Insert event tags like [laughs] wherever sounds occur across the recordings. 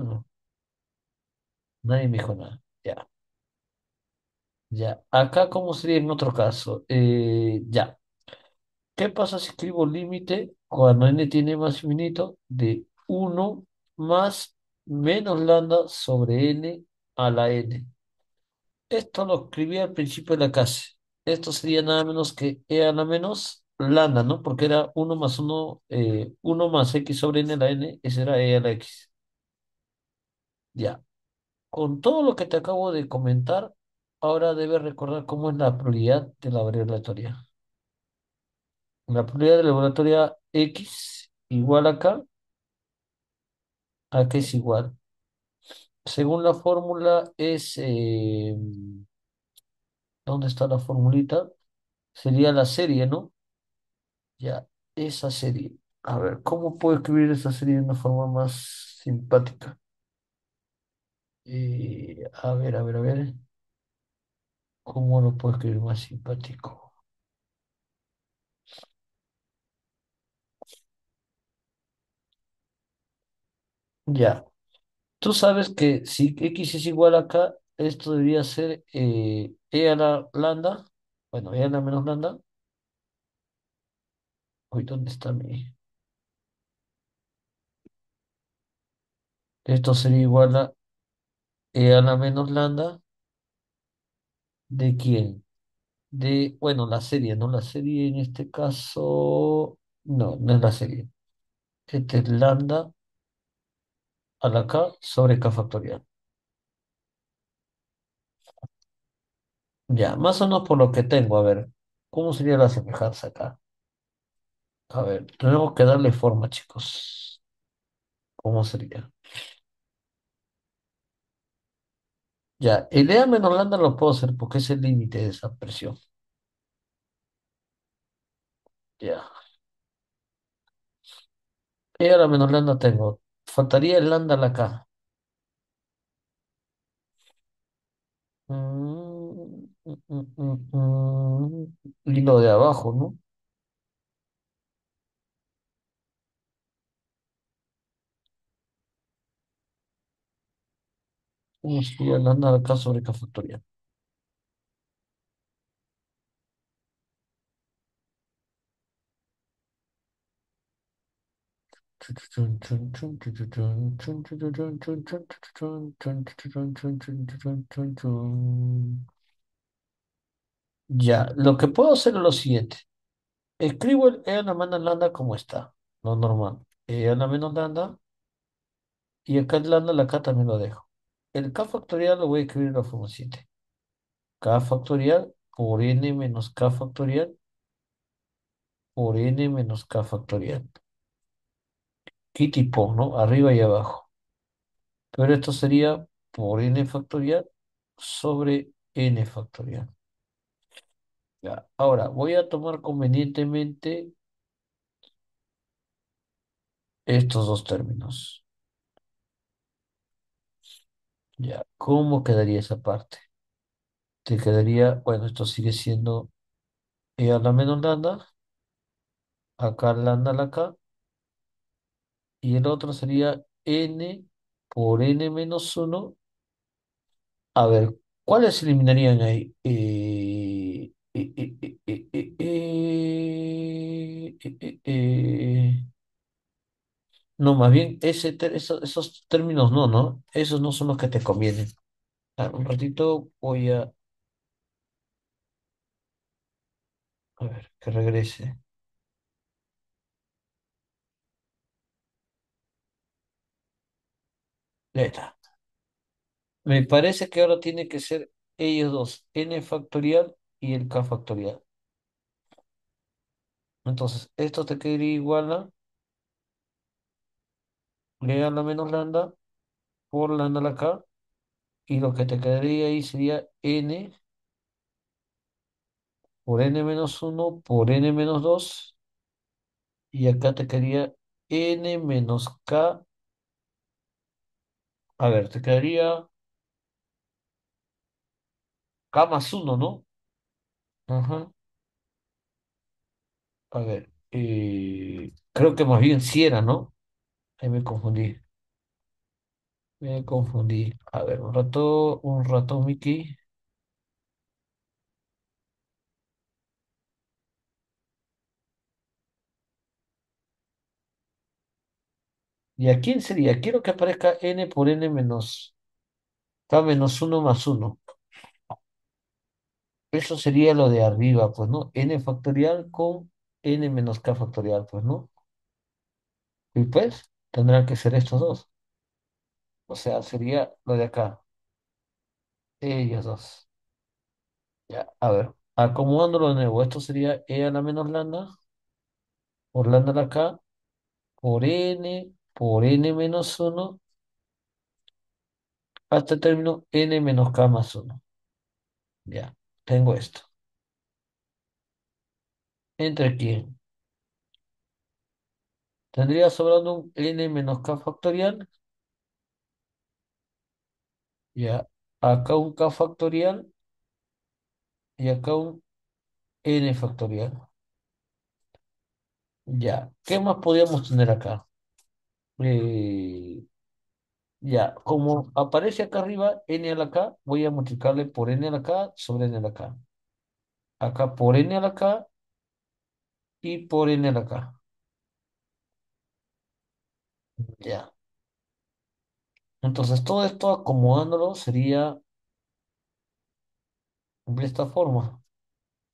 no, nadie me dijo nada. Ya, ya. Acá, ¿cómo sería en otro caso? Eh, ya. ¿Qué pasa si escribo límite cuando n tiene más infinito de uno más menos lambda sobre n a la n? Esto lo escribí al principio de la clase. Esto sería nada menos que e a la menos lambda, ¿no? Porque era uno más uno eh, 1 más x sobre n a la n, ese era e a la x. Ya. Con todo lo que te acabo de comentar, ahora debes recordar cómo es la probabilidad de la variable aleatoria. La probabilidad de la aleatoria x igual acá, a que es igual. Según la fórmula es... eh, ¿dónde está la formulita? Sería la serie, ¿no? Ya, esa serie. A ver, ¿cómo puedo escribir esa serie de una forma más simpática? A ver, a ver, a ver. ¿Cómo lo puedo escribir más simpático? Ya. Tú sabes que si x es igual acá, esto debería ser eh, e a la lambda. Bueno, e a la menos lambda. Uy, ¿dónde está mi...? Esto sería igual a e a la menos lambda. ¿De quién? De, bueno, la serie, ¿no? La serie en este caso... No, no es la serie. Este es lambda a la k sobre k factorial. Ya, más o menos por lo que tengo, a ver, ¿cómo sería la semejanza acá? A ver, tenemos que darle forma, chicos. ¿Cómo sería? Ya, el E a menos lambda lo puedo hacer porque es el límite de esa presión. Ya, E a la menos lambda tengo. Faltaría el lambda la K. Mm, mm, mm, mm. Y lo de abajo, ¿no? ¿Cómo sería la sobre K? Ya, lo que puedo hacer es lo siguiente. Escribo el E a la menos lambda como está, lo normal. E a la menos lambda y acá el lambda, la K también lo dejo. El K factorial lo voy a escribir de la forma siguiente. K factorial por N menos K factorial por N menos K factorial. ¿Qué tipo, no? Arriba y abajo. Pero esto sería por N factorial sobre N factorial. Ya. Ahora, voy a tomar convenientemente estos dos términos. Ya, ¿cómo quedaría esa parte? Te quedaría, bueno, esto sigue siendo E a la menos lambda, acá lambda la K, y el otro sería N por N menos uno A ver, ¿cuáles eliminarían ahí? Eh, eh, eh, eh, eh, eh, eh, eh, eh, eh. No, más bien esos términos no, ¿no? Esos no son los que te convienen. Ah, un ratito voy a, a ver, que regrese. Neta. Me parece que ahora tiene que ser ellos dos, n factorial y el k factorial. Entonces, esto te quedaría igual a le a la menos lambda por lambda a la k, y lo que te quedaría ahí sería n por n menos uno por n menos 2 y acá te quedaría n menos k, a ver, te quedaría k más uno ¿no? Ajá, a ver, eh, creo que más bien si era, ¿no? Me confundí. Me confundí. A ver, un rato, un rato, Mickey. ¿Y a quién sería? Quiero que aparezca n por n menos k menos uno más uno. Eso sería lo de arriba, pues, ¿no? n factorial con n menos k factorial, pues, ¿no? Y pues tendrán que ser estos dos. O sea, sería lo de acá. Ellos dos. Ya, a ver. Acomodándolo de nuevo. Esto sería e a la menos lambda por lambda a la k por n por n menos uno hasta el término n menos k más uno. Ya, tengo esto. ¿Entre quién? Tendría sobrando un n menos k factorial. Ya, acá un k factorial y acá un n factorial. Ya, ¿qué más podríamos tener acá? Eh, ya, como aparece acá arriba n a la k, voy a multiplicarle por n a la k sobre n a la k. Acá por n a la k y por n a la k. Ya. Entonces todo esto acomodándolo sería de esta forma.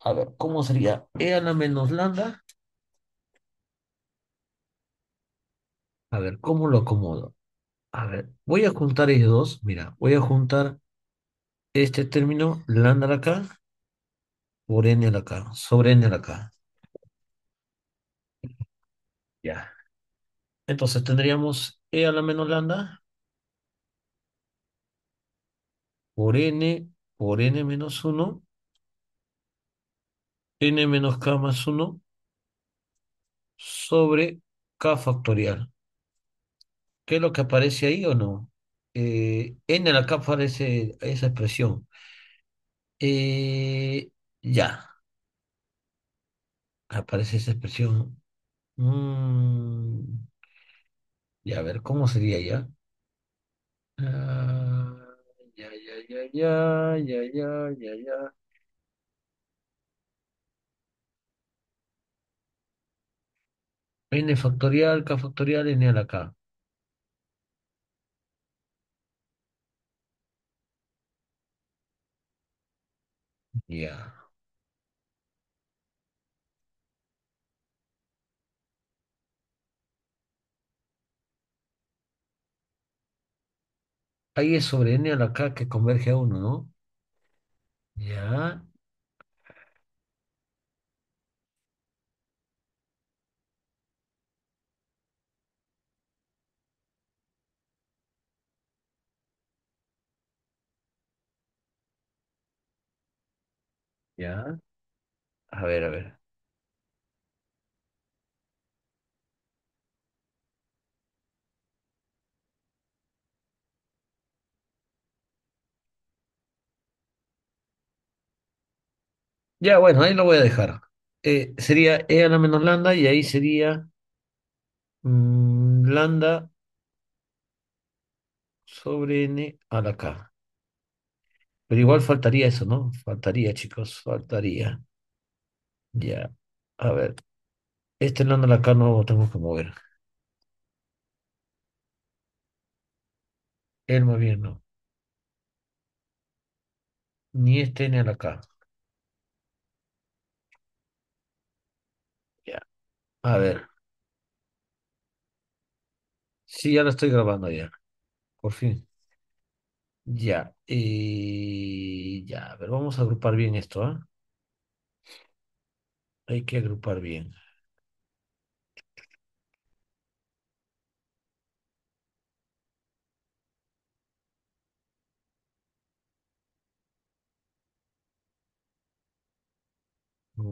A ver, ¿cómo sería? E a la menos lambda. A ver, ¿cómo lo acomodo? A ver, voy a juntar ellos dos. Mira, voy a juntar este término lambda a la k por n a la k, sobre n a la k. Ya. Entonces tendríamos e a la menos lambda por n por n menos 1, n menos k más 1 sobre k factorial. ¿Qué es lo que aparece ahí o no? Eh, n a la k aparece esa expresión. Eh, ya, aparece esa expresión. Mm, ya, a ver, ¿cómo sería ya? Ah, ya, ya, ya, ya, ya, ya, ya, ya. n factorial, k factorial, n a la k. Ya. Ahí es sobre n a la que converge a uno, ¿no? Ya, ya. A ver, a ver. Ya, bueno, ahí lo voy a dejar. Eh, sería e a la menos lambda y ahí sería mm, lambda sobre n a la k. Pero igual faltaría eso, ¿no? Faltaría, chicos, faltaría. Ya. A ver, este lambda a la k no lo tengo que mover. Él más. Ni este n a la k. Ya. A ver. Sí, ya lo estoy grabando ya. Por fin. Ya. Y ya. A ver, vamos a agrupar bien esto, ¿ah? Hay que agrupar bien.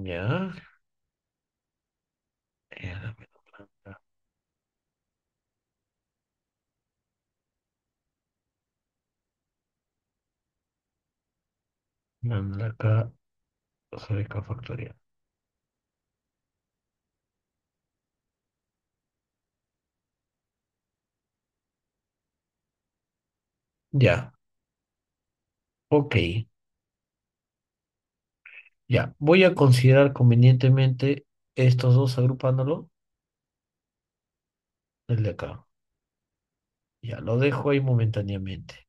Ya. Era menos blanca. Blanca sódica factorial. Ya. Ok. Ya, voy a considerar convenientemente estos dos agrupándolo, el acá. Ya, lo dejo ahí momentáneamente.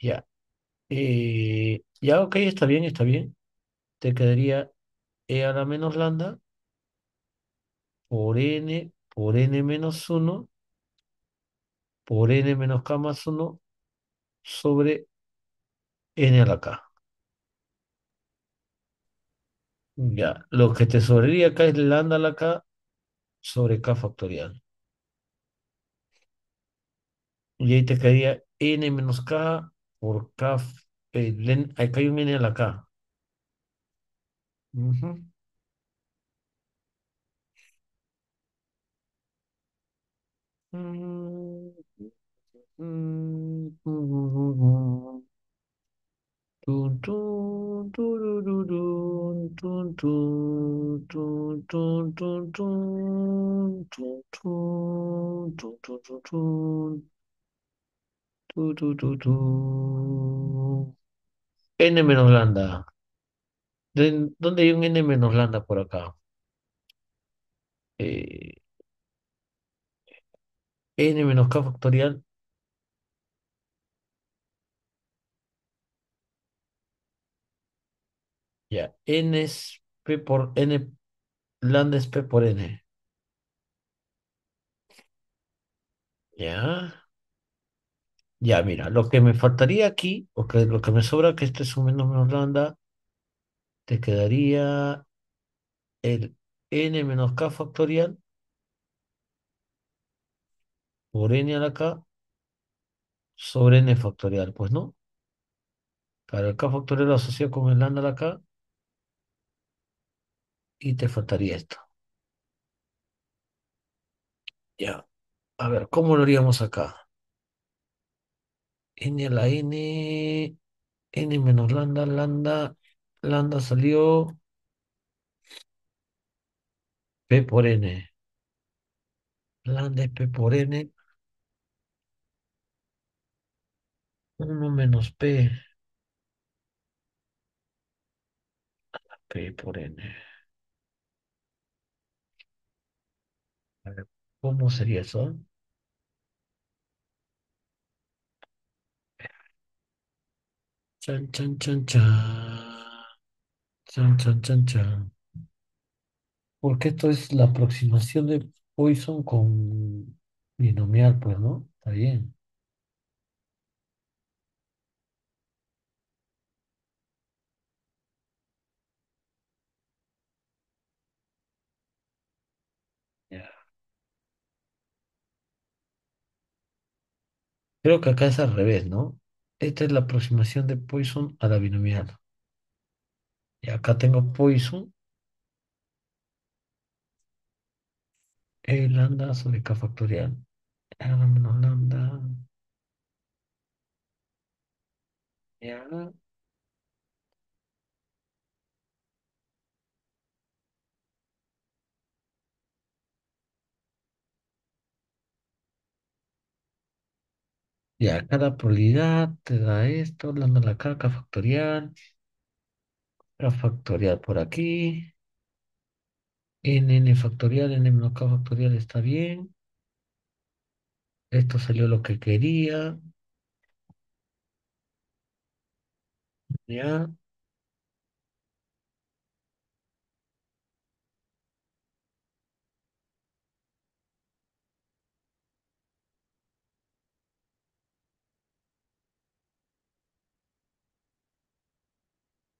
Ya. Eh, ya, ok, está bien, está bien. Te quedaría E a la menos lambda por N por N menos uno por N menos K más uno sobre N a la K. Ya, lo que te sobraría acá es lambda la K sobre K factorial. Y ahí te quedaría N menos K por K. eh, hay un N a la K. N menos lambda. ¿De- ¿Dónde hay un N menos lambda por acá? Eh, N menos K factorial. Ya. N es P por N. Lambda es P por N. Ya. Ya, mira, lo que me faltaría aquí, o que lo que me sobra, que este es un menos menos lambda, te quedaría el n menos k factorial por n a la k sobre n factorial. Pues no, para el k factorial lo asocio con el lambda a la k y te faltaría esto. Ya, a ver, ¿cómo lo haríamos acá? n a la n, n menos lambda, lambda, lambda salió p por n. Lambda es p por n, uno menos p, p por n. A ver, ¿cómo sería eso? Chan, chan, chan, chan. Chan, chan, chan, chan. Porque esto es la aproximación de Poisson con binomial, pues, ¿no? Está bien. Ya. Creo que acá es al revés, ¿no? Esta es la aproximación de Poisson a la binomial. Y acá tengo Poisson, E lambda sobre K factorial. R menos lambda. Ya. Ya, cada probabilidad te da esto, lambda a la K, factorial. K factorial por aquí. N, N factorial, N menos K factorial está bien. Esto salió lo que quería. Ya.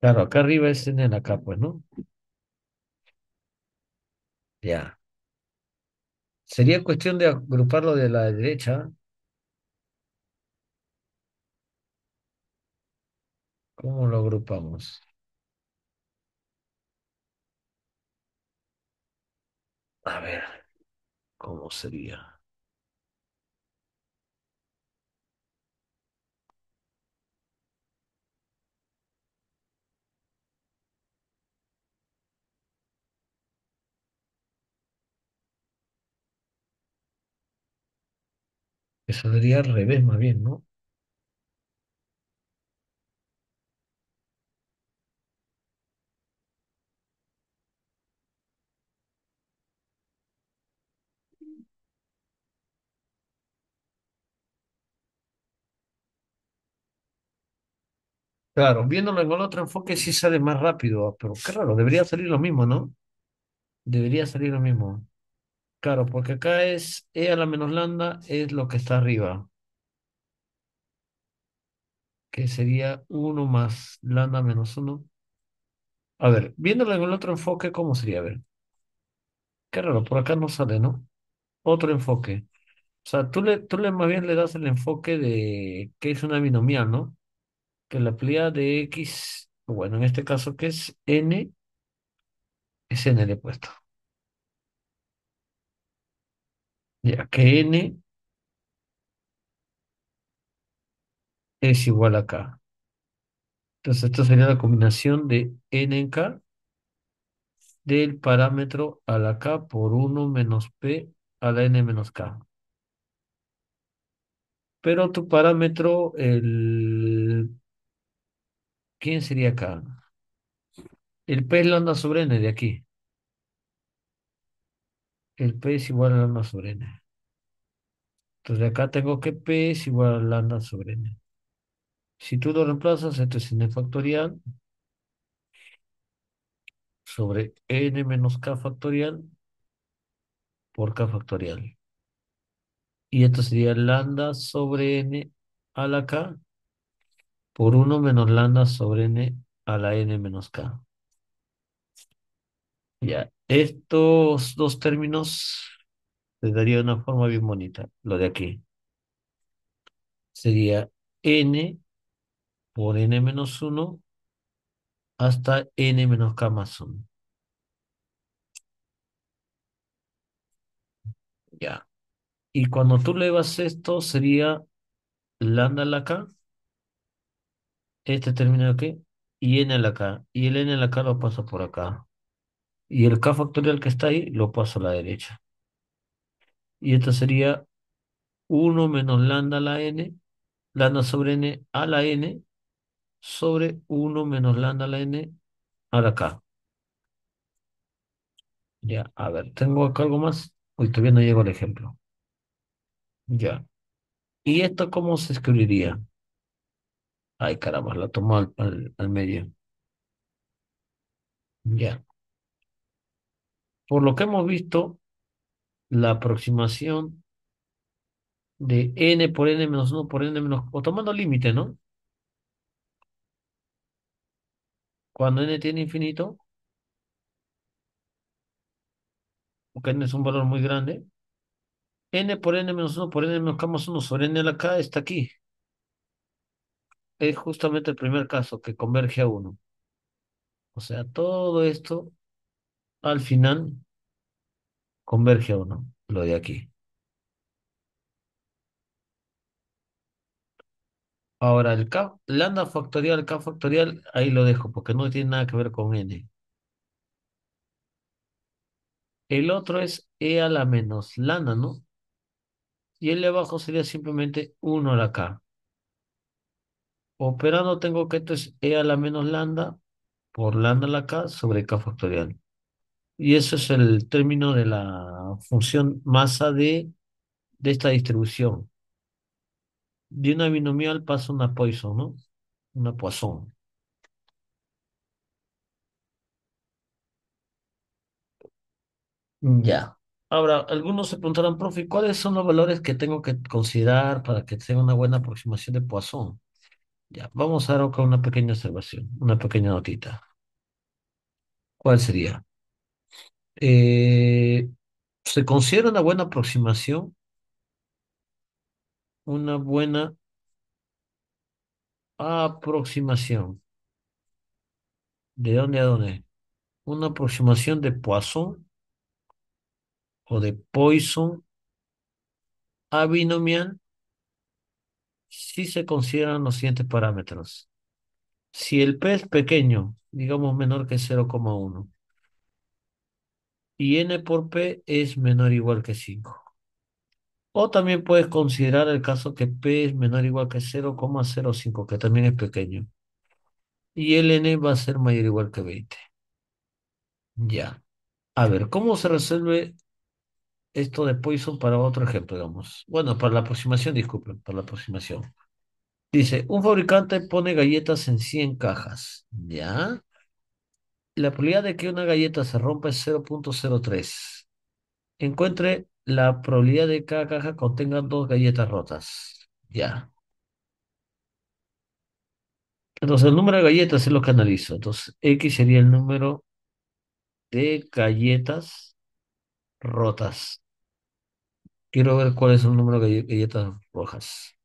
Claro, acá arriba es en acá, pues, ¿no? Ya. Sería cuestión de agruparlo de la derecha. ¿Cómo lo agrupamos? A ver, ¿cómo sería? Eso sería al revés más bien, ¿no? Claro, viéndolo en el otro enfoque sí sale más rápido, pero qué debería salir lo mismo, ¿no? Debería salir lo mismo. Claro, porque acá es E a la menos lambda es lo que está arriba, que sería uno más lambda menos uno. A ver, viéndolo en el otro enfoque, ¿cómo sería? A ver, qué raro, por acá no sale, ¿no? Otro enfoque. O sea, tú le, tú le más bien le das el enfoque de que es una binomial, ¿no? Que la pléyade de X, bueno, en este caso que es N, es N le he puesto. Ya que N es igual a K. Entonces, esto sería la combinación de N en K del parámetro a la K por uno menos P a la N menos K. Pero tu parámetro, el... ¿Quién sería acá? El P es lambda sobre N de aquí. El P es igual a lambda sobre N. Entonces acá tengo que P es igual a lambda sobre N. Si tú lo reemplazas, esto es N factorial sobre N menos K factorial por K factorial. Y esto sería lambda sobre N a la K por 1 menos lambda sobre N a la N menos K. Ya, estos dos términos les daría una forma bien bonita, lo de aquí. Sería N por N menos 1 hasta N menos K más 1. Ya. Y cuando tú elevas esto, sería lambda a la K, este término de aquí, y N a la K. Y el N a la K lo paso por acá. Y el K factorial que está ahí, lo paso a la derecha. Y esto sería 1 menos lambda a la N, lambda sobre N a la N, sobre 1 menos lambda a la N a la K. Ya, a ver, ¿tengo acá algo más? Uy, todavía no llego al ejemplo. Ya. ¿Y esto cómo se escribiría? Ay, caramba, la tomo al, al, al medio. Ya. Por lo que hemos visto, la aproximación de n por n menos 1 por n menos... O tomando límite, ¿no? Cuando n tiene infinito, porque n es un valor muy grande, n por n menos 1 por n menos k más 1 sobre n a la k está aquí. Es justamente el primer caso que converge a 1. O sea, todo esto al final converge a 1, lo de aquí. Ahora, el K, lambda factorial, K factorial, ahí lo dejo porque no tiene nada que ver con N. El otro es E a la menos lambda, ¿no? Y el de abajo sería simplemente 1 a la K. Operando tengo que esto es E a la menos lambda por lambda a la K sobre K factorial. Y eso es el término de la función masa de, de esta distribución. De una binomial pasa una Poisson, ¿no? Una Poisson. Ya. Ahora, algunos se preguntarán, profe, ¿cuáles son los valores que tengo que considerar para que sea una buena aproximación de Poisson? Ya, vamos a dar una pequeña observación, una pequeña notita. ¿Cuál sería? Eh, se considera una buena aproximación, una buena aproximación. ¿De dónde a dónde? Una aproximación de Poisson o de Poisson a si se consideran los siguientes parámetros. Si el P es pequeño, digamos menor que 0,1, y N por P es menor o igual que 5. O también puedes considerar el caso que P es menor o igual que cero coma cero cinco que también es pequeño. Y el N va a ser mayor o igual que 20. Ya. A ver, ¿cómo se resuelve esto de Poisson para otro ejemplo, digamos? Bueno, para la aproximación, disculpen, para la aproximación. Dice, un fabricante pone galletas en 100 cajas. ¿Ya? La probabilidad de que una galleta se rompa es cero punto cero tres. Encuentre la probabilidad de que cada caja contenga dos galletas rotas. Ya. Entonces, el número de galletas es lo que analizo. Entonces, X sería el número de galletas rotas. Quiero ver cuál es el número de galle- galletas rojas.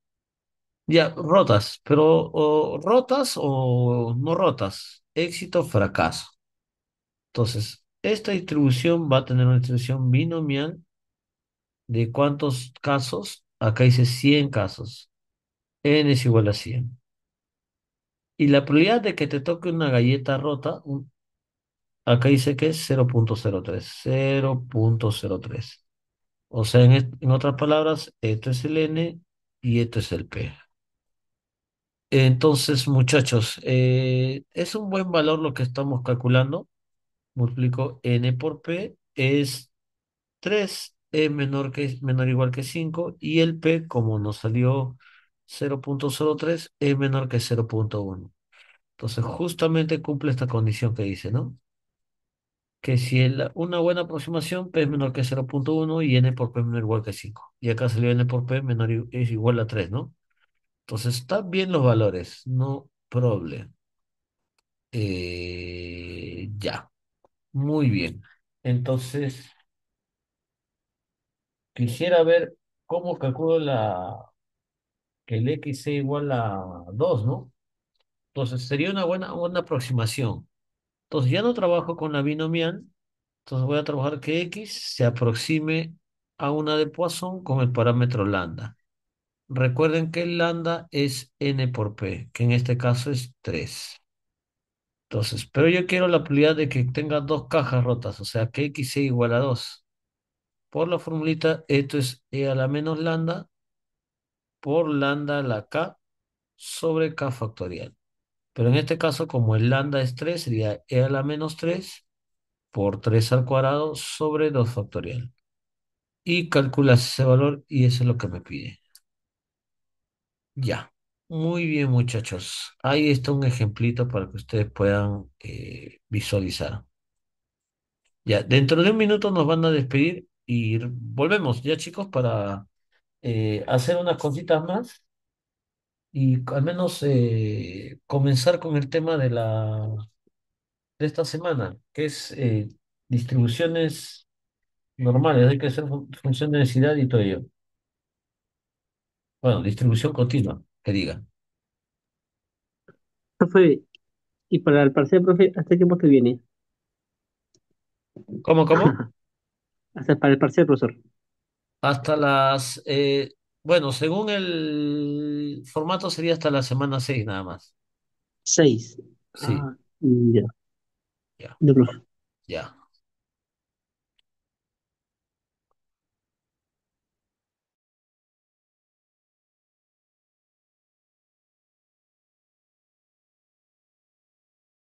Ya, rotas, pero rotas o no rotas. Éxito, fracaso. Entonces, esta distribución va a tener una distribución binomial de cuántos casos. Acá dice 100 casos. N es igual a 100. Y la probabilidad de que te toque una galleta rota, acá dice que es cero cero punto cero tres, cero punto cero tres. O sea, en, en otras palabras, esto es el N y esto es el P. Entonces, muchachos, eh, es un buen valor lo que estamos calculando. Multiplico N por P es 3 E menor que, menor igual que 5 y el P, como nos salió cero cero punto cero tres es menor que cero punto uno. Entonces, justamente cumple esta condición que dice, ¿no? Que si el- una buena aproximación, P es menor que cero punto uno y N por P menor o igual que 5. Y acá salió N por P menor es igual a 3, ¿no? Entonces, están bien los valores, no problem. Eh, ya, muy bien. Entonces, quisiera ver cómo calculo la, que el X sea igual a 2, ¿no? Entonces, sería una buena, buena aproximación. Entonces, ya no trabajo con la binomial, entonces voy a trabajar que X se aproxime a una de Poisson con el parámetro lambda. Recuerden que el lambda es n por p, que en este caso es 3. Entonces, pero yo quiero la probabilidad de que tenga dos cajas rotas, o sea, que X sea igual a 2. Por la formulita, esto es e a la menos lambda por lambda a la k sobre k factorial. Pero en este caso, como el lambda es 3, sería e a la menos 3 por 3 al cuadrado sobre 2 factorial. Y calculas ese valor y eso es lo que me pide. Ya. Muy bien, muchachos. Ahí está un ejemplito para que ustedes puedan eh, visualizar. Ya, dentro de un minuto nos van a despedir y volvemos ya, chicos, para eh, hacer unas cositas más y al menos eh, comenzar con el tema de la de esta semana, que es distribuciones normales, hay que hacer fun- función de densidad y todo ello. Bueno, distribución continua, que diga. Profe, y para el parcial, profe, ¿hasta qué punto viene? ¿Cómo, cómo? [laughs] Hasta para el parcial, profesor. Hasta las, eh, bueno, según el formato sería hasta la semana 6 nada más. Seis. Sí, Ah, ya, ya, de profe. ya.